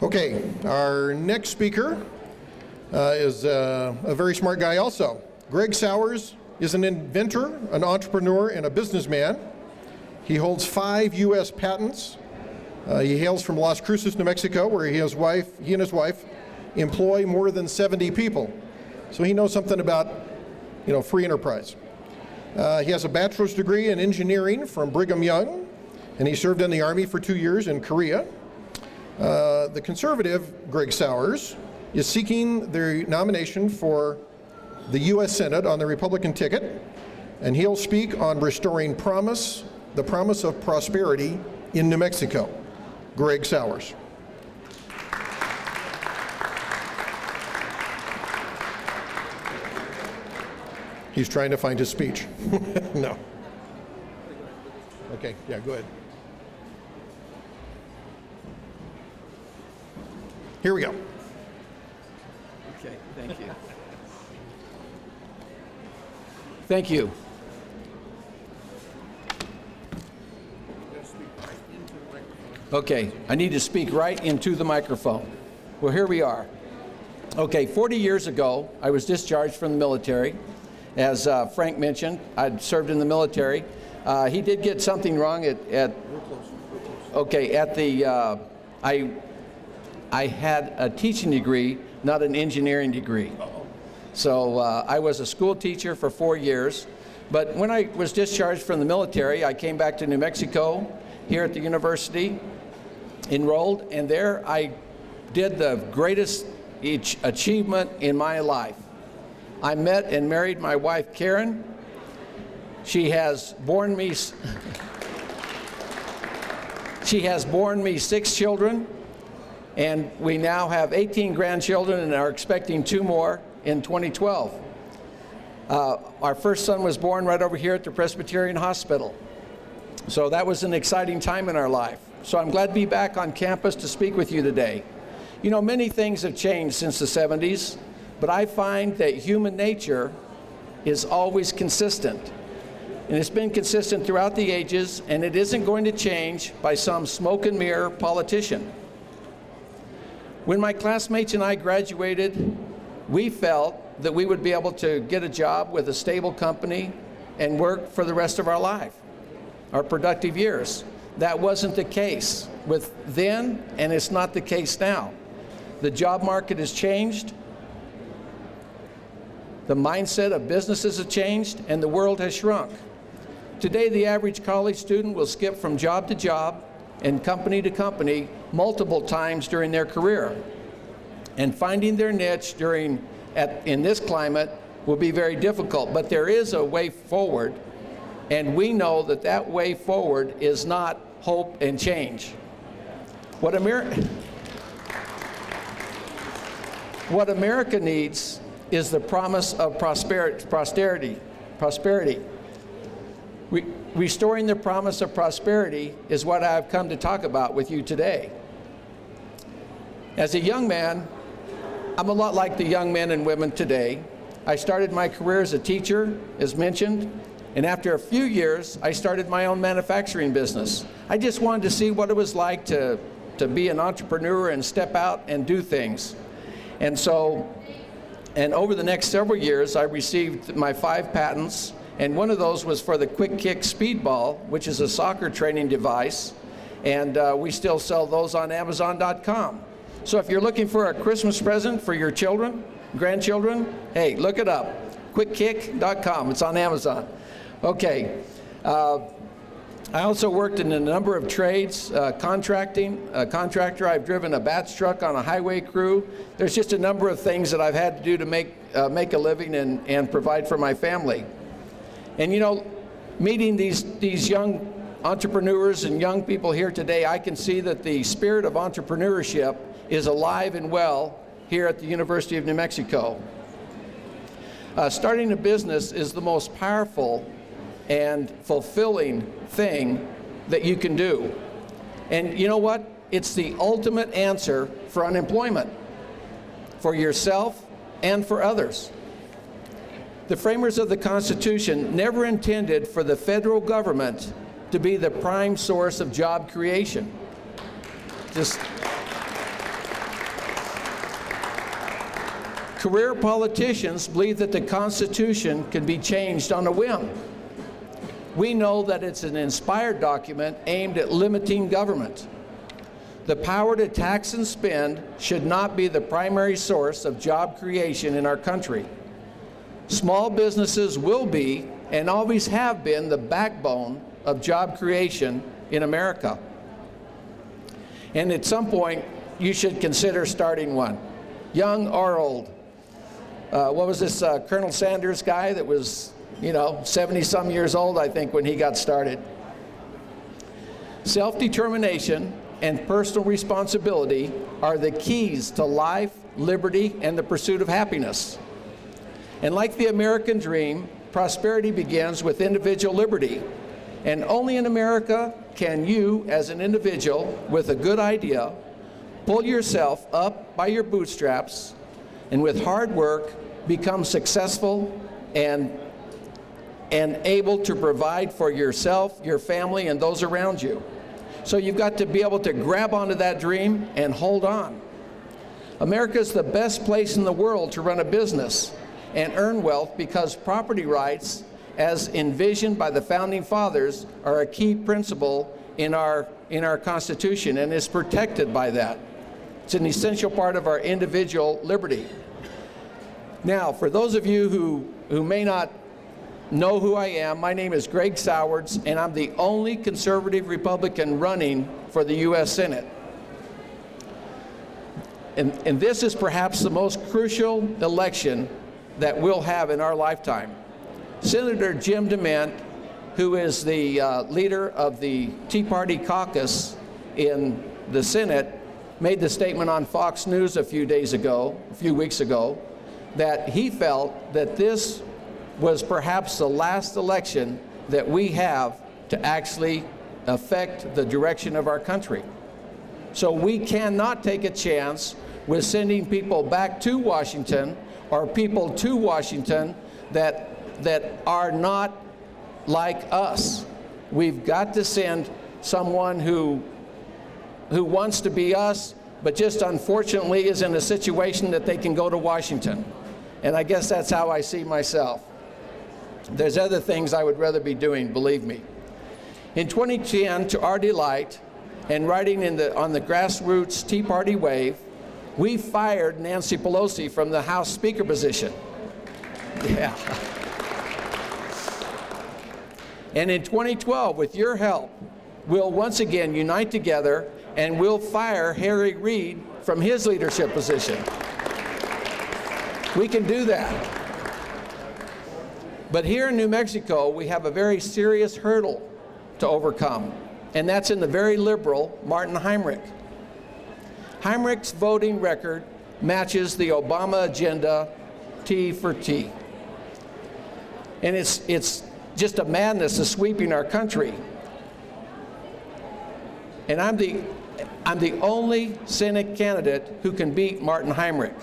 Okay, our next speaker uh, is uh, a very smart guy also. Greg Sowards is an inventor, an entrepreneur, and a businessman. He holds five U.S. patents. Uh, he hails from Las Cruces, New Mexico, where he, wife, he and his wife employ more than 70 people. So he knows something about, you know, free enterprise. Uh, he has a bachelor's degree in engineering from Brigham Young, and he served in the Army for two years in Korea. Uh, the conservative, Greg Sowards, is seeking the nomination for the U.S. Senate on the Republican ticket, and he'll speak on restoring promise, the promise of prosperity in New Mexico. Greg Sowards. He's trying to find his speech. no. Okay, yeah, go ahead. Here we go. Okay, thank you. Thank you. Okay, I need to speak right into the microphone. Well, here we are. Okay, 40 years ago, I was discharged from the military. As uh, Frank mentioned, I'd served in the military. Uh, he did get something wrong at, at okay, at the, uh, I, I had a teaching degree, not an engineering degree. So uh, I was a school teacher for four years. But when I was discharged from the military, I came back to New Mexico here at the university, enrolled, and there I did the greatest achievement in my life. I met and married my wife, Karen. She has borne me. she has borne me six children, and we now have 18 grandchildren and are expecting two more in 2012. Uh, our first son was born right over here at the Presbyterian Hospital. So that was an exciting time in our life. So I'm glad to be back on campus to speak with you today. You know, many things have changed since the 70s, but I find that human nature is always consistent. And it's been consistent throughout the ages, and it isn't going to change by some smoke and mirror politician. When my classmates and I graduated, we felt that we would be able to get a job with a stable company and work for the rest of our life, our productive years. That wasn't the case with then, and it's not the case now. The job market has changed, the mindset of businesses has changed, and the world has shrunk. Today, the average college student will skip from job to job and company to company multiple times during their career. And finding their niche during, at, in this climate will be very difficult, but there is a way forward, and we know that that way forward is not hope and change. What America, what America needs is the promise of prosperity, prosperity, prosperity. Re restoring the promise of prosperity is what I've come to talk about with you today. As a young man, I'm a lot like the young men and women today. I started my career as a teacher, as mentioned, and after a few years, I started my own manufacturing business. I just wanted to see what it was like to, to be an entrepreneur and step out and do things. And so, and over the next several years, I received my five patents, and one of those was for the Quick Kick Speedball, which is a soccer training device, and uh, we still sell those on Amazon.com. So if you're looking for a Christmas present for your children, grandchildren, hey, look it up. QuickKick.com. It's on Amazon. Okay. Uh, I also worked in a number of trades, uh, contracting, a contractor. I've driven a batch truck on a highway crew. There's just a number of things that I've had to do to make, uh, make a living and, and provide for my family. And you know, meeting these, these young entrepreneurs and young people here today, I can see that the spirit of entrepreneurship is alive and well here at the University of New Mexico. Uh, starting a business is the most powerful and fulfilling thing that you can do. And you know what? It's the ultimate answer for unemployment, for yourself and for others. The framers of the Constitution never intended for the federal government to be the prime source of job creation. Just Career politicians believe that the Constitution can be changed on a whim. We know that it's an inspired document aimed at limiting government. The power to tax and spend should not be the primary source of job creation in our country. Small businesses will be and always have been the backbone of job creation in America. And at some point, you should consider starting one, young or old. Uh, what was this uh, Colonel Sanders guy that was, you know, 70 some years old, I think, when he got started? Self determination and personal responsibility are the keys to life, liberty, and the pursuit of happiness. And like the American dream, prosperity begins with individual liberty. And only in America can you, as an individual with a good idea, pull yourself up by your bootstraps and with hard work become successful and, and able to provide for yourself, your family, and those around you. So you've got to be able to grab onto that dream and hold on. America is the best place in the world to run a business and earn wealth because property rights, as envisioned by the founding fathers, are a key principle in our, in our Constitution and is protected by that. It's an essential part of our individual liberty. Now, for those of you who, who may not know who I am, my name is Greg Sowards, and I'm the only conservative Republican running for the U.S. Senate. And, and this is perhaps the most crucial election that we'll have in our lifetime. Senator Jim DeMint, who is the uh, leader of the Tea Party caucus in the Senate, made the statement on Fox News a few days ago, a few weeks ago, that he felt that this was perhaps the last election that we have to actually affect the direction of our country. So we cannot take a chance with sending people back to Washington or people to Washington that, that are not like us. We've got to send someone who, who wants to be us, but just unfortunately is in a situation that they can go to Washington. And I guess that's how I see myself. There's other things I would rather be doing, believe me. In 2010, to our delight, and riding in the, on the grassroots Tea Party wave, we fired Nancy Pelosi from the House Speaker position. Yeah. And in 2012, with your help, we'll once again unite together and we'll fire Harry Reid from his leadership position. We can do that. But here in New Mexico, we have a very serious hurdle to overcome, and that's in the very liberal Martin Heinrich. Heinrich's voting record matches the Obama agenda T for T. And it's, it's just a madness is sweeping our country. And I'm the, I'm the only Senate candidate who can beat Martin Heinrich.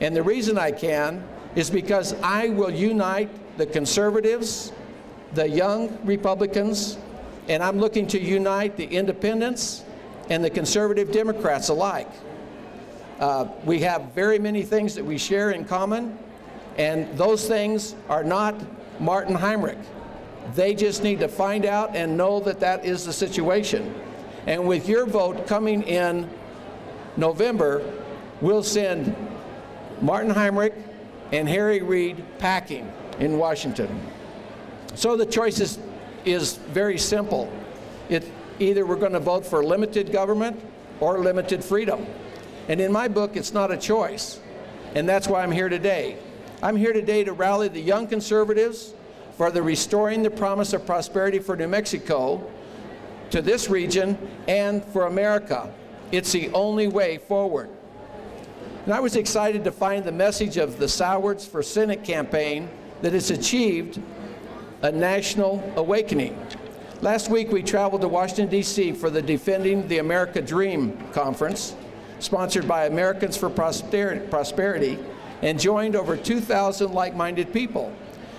And the reason I can is because I will unite the conservatives, the young Republicans, and I'm looking to unite the independents and the conservative Democrats alike. Uh, we have very many things that we share in common, and those things are not Martin Heinrich. They just need to find out and know that that is the situation. And with your vote coming in November, we'll send Martin Heinrich and Harry Reid packing in Washington. So the choice is, is very simple. It, either we're going to vote for limited government or limited freedom. And in my book, it's not a choice. And that's why I'm here today. I'm here today to rally the young conservatives for the Restoring the Promise of Prosperity for New Mexico to this region and for America. It's the only way forward. And I was excited to find the message of the Sowards for Senate campaign that it's achieved a national awakening. Last week we traveled to Washington, D.C. for the Defending the America Dream conference, sponsored by Americans for Prosperity, and joined over 2,000 like-minded people.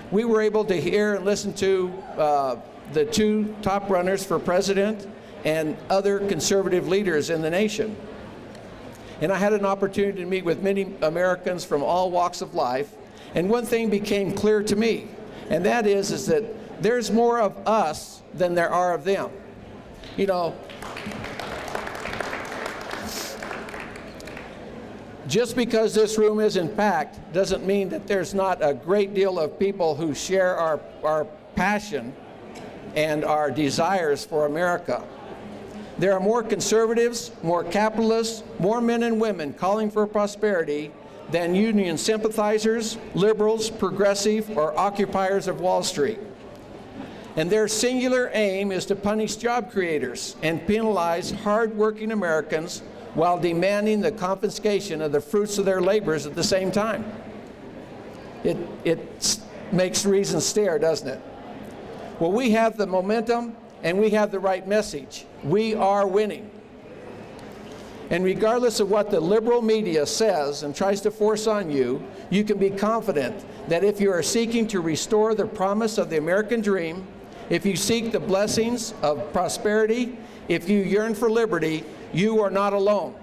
We were able to hear and listen to uh, the two top runners for president and other conservative leaders in the nation. and I had an opportunity to meet with many Americans from all walks of life. And one thing became clear to me, and that is, is that there's more of us than there are of them. You know, just because this room isn't packed doesn't mean that there's not a great deal of people who share our, our passion and our desires for America. There are more conservatives, more capitalists, more men and women calling for prosperity than union sympathizers, liberals, progressive, or occupiers of Wall Street. And their singular aim is to punish job creators and penalize hardworking Americans while demanding the confiscation of the fruits of their labors at the same time. It, it makes reason stare, doesn't it? Well, we have the momentum and we have the right message. We are winning. And regardless of what the liberal media says and tries to force on you, you can be confident that if you are seeking to restore the promise of the American dream, if you seek the blessings of prosperity, if you yearn for liberty, you are not alone.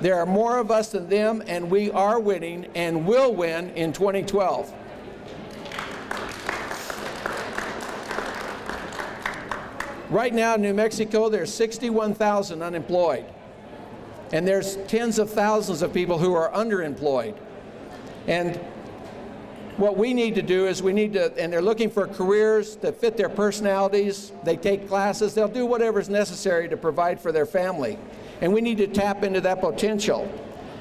There are more of us than them, and we are winning and will win in 2012. Right now in New Mexico, there's 61,000 unemployed. And there's tens of thousands of people who are underemployed. And what we need to do is we need to, and they're looking for careers that fit their personalities. They take classes, they'll do whatever is necessary to provide for their family. And we need to tap into that potential.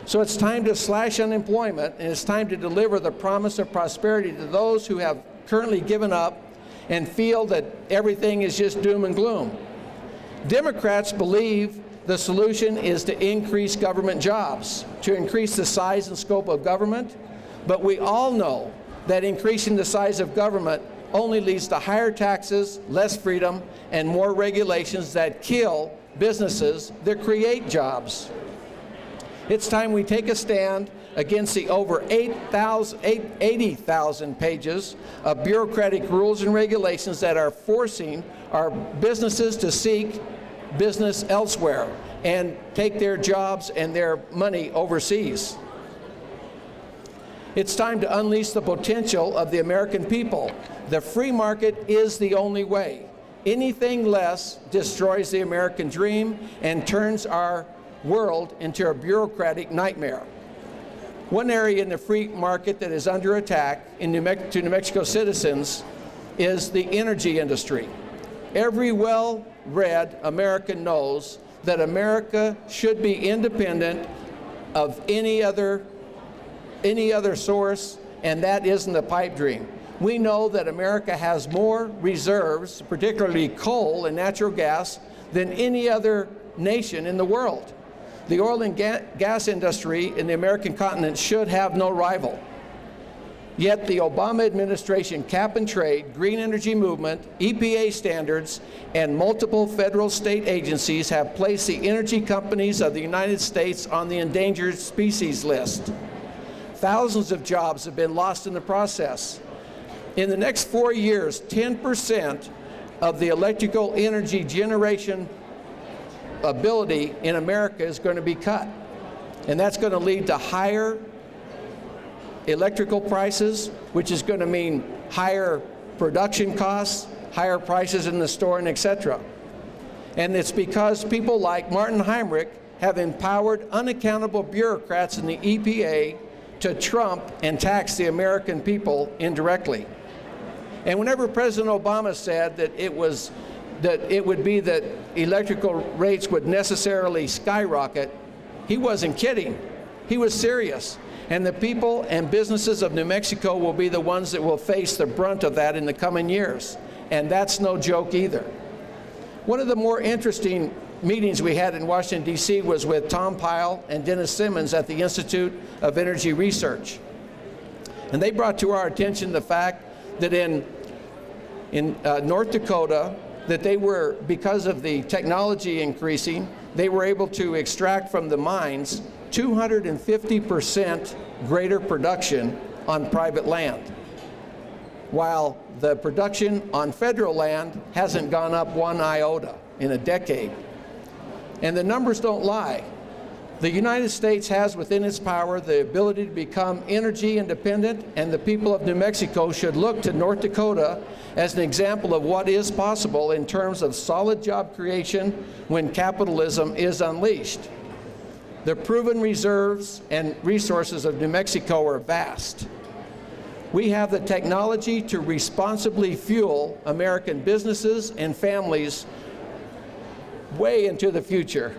So it's time to slash unemployment and it's time to deliver the promise of prosperity to those who have currently given up and feel that everything is just doom and gloom. Democrats believe the solution is to increase government jobs, to increase the size and scope of government. But we all know that increasing the size of government only leads to higher taxes, less freedom, and more regulations that kill businesses that create jobs. It's time we take a stand against the over 80,000 pages of bureaucratic rules and regulations that are forcing our businesses to seek business elsewhere and take their jobs and their money overseas. It's time to unleash the potential of the American people. The free market is the only way. Anything less destroys the American dream and turns our world into a bureaucratic nightmare. One area in the free market that is under attack in New to New Mexico citizens is the energy industry. Every well-read American knows that America should be independent of any other, any other source, and that isn't a pipe dream. We know that America has more reserves, particularly coal and natural gas, than any other nation in the world. The oil and ga gas industry in the American continent should have no rival. Yet the Obama administration cap and trade, green energy movement, EPA standards, and multiple federal state agencies have placed the energy companies of the United States on the endangered species list. Thousands of jobs have been lost in the process. In the next four years, 10% of the electrical energy generation ability in America is going to be cut. And that's going to lead to higher electrical prices, which is going to mean higher production costs, higher prices in the store, and etc. And it's because people like Martin Heinrich have empowered unaccountable bureaucrats in the EPA to trump and tax the American people indirectly. And whenever President Obama said that it was that it would be that electrical rates would necessarily skyrocket, he wasn't kidding. He was serious. And the people and businesses of New Mexico will be the ones that will face the brunt of that in the coming years. And that's no joke either. One of the more interesting meetings we had in Washington, D.C. was with Tom Pyle and Dennis Simmons at the Institute of Energy Research. And they brought to our attention the fact that in, in uh, North Dakota, that they were, because of the technology increasing, they were able to extract from the mines 250% greater production on private land, while the production on federal land hasn't gone up one iota in a decade. And the numbers don't lie. The United States has within its power the ability to become energy independent, and the people of New Mexico should look to North Dakota as an example of what is possible in terms of solid job creation when capitalism is unleashed. The proven reserves and resources of New Mexico are vast. We have the technology to responsibly fuel American businesses and families way into the future.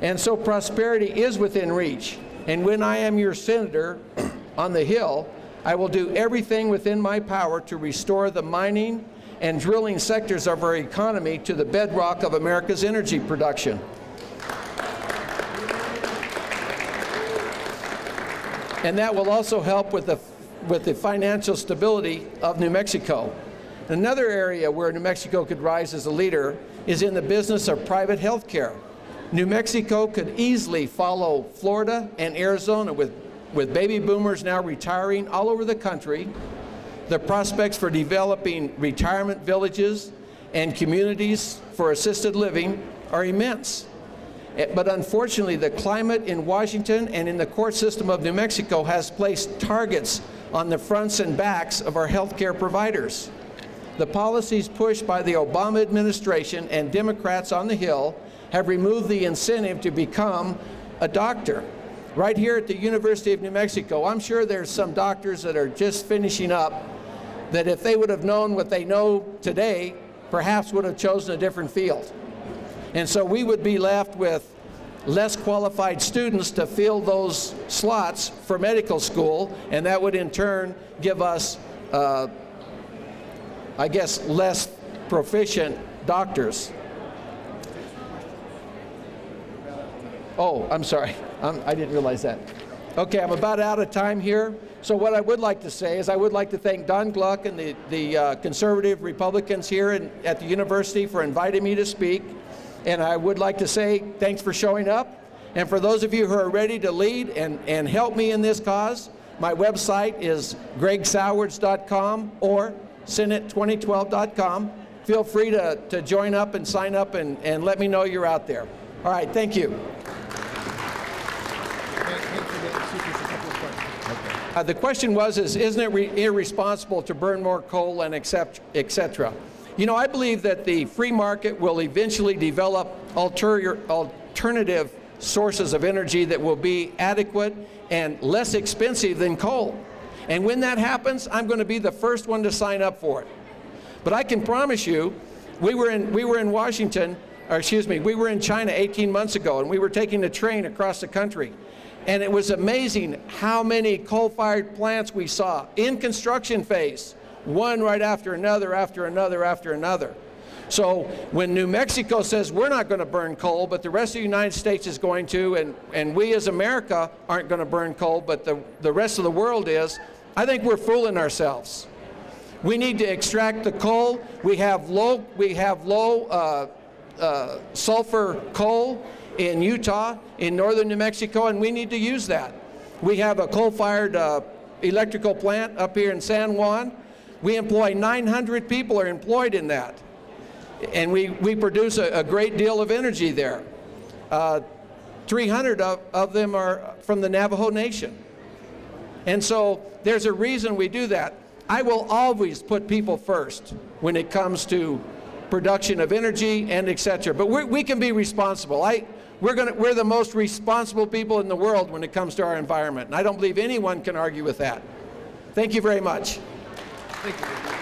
And so prosperity is within reach. And when I am your senator on the Hill, I will do everything within my power to restore the mining and drilling sectors of our economy to the bedrock of America's energy production. And that will also help with the, with the financial stability of New Mexico. Another area where New Mexico could rise as a leader is in the business of private health care. New Mexico could easily follow Florida and Arizona with, with baby boomers now retiring all over the country. The prospects for developing retirement villages and communities for assisted living are immense. Eh, But unfortunately, the climate in Washington and in the court system of New Mexico has placed targets on the fronts and backs of our healthcare providers. The policies pushed by the Obama administration and Democrats on the Hill have removed the incentive to become a doctor. Right here at the University of New Mexico, I'm sure there's some doctors that are just finishing up that if they would have known what they know today, perhaps would have chosen a different field. And so we would be left with less qualified students to fill those slots for medical school, and that would in turn give us, uh, I guess, less proficient doctors. Oh, I'm sorry. Um, I didn't realize that. Okay, I'm about out of time here. So what I would like to say is I would like to thank Don Gluck and the, the uh, conservative Republicans here in, at the university for inviting me to speak. And I would like to say thanks for showing up. And for those of you who are ready to lead and, and help me in this cause, my website is gregsowards.com or senate2012.com. Feel free to, to join up and sign up and, and let me know you're out there. All right, thank you. Uh, the question was, is, isn't it re- irresponsible to burn more coal and accept, et cetera? You know, I believe that the free market will eventually develop alter- alternative sources of energy that will be adequate and less expensive than coal. And when that happens, I'm going to be the first one to sign up for it. But I can promise you, we were in, we were in Washington, or excuse me, we were in China 18 months ago, and we were taking the train across the country. And it was amazing how many coal-fired plants we saw in construction phase, one right after another, after another, after another. So when New Mexico says we're not going to burn coal, but the rest of the United States is going to, and, and we as America aren't going to burn coal, but the, the rest of the world is, I think we're fooling ourselves. We need to extract the coal. We have low, we have low uh, uh, sulfur coal in Utah, in northern New Mexico, and we need to use that. We have a coal-fired uh, electrical plant up here in San Juan. We employ 900 people are employed in that. And we, we produce a, a great deal of energy there. Uh, 300 of, of them are from the Navajo Nation. And so there's a reason we do that. I will always put people first when it comes to production of energy and et cetera. But we can be responsible. I, we're, gonna, we're the most responsible people in the world when it comes to our environment. And I don't believe anyone can argue with that. Thank you very much. Thank you.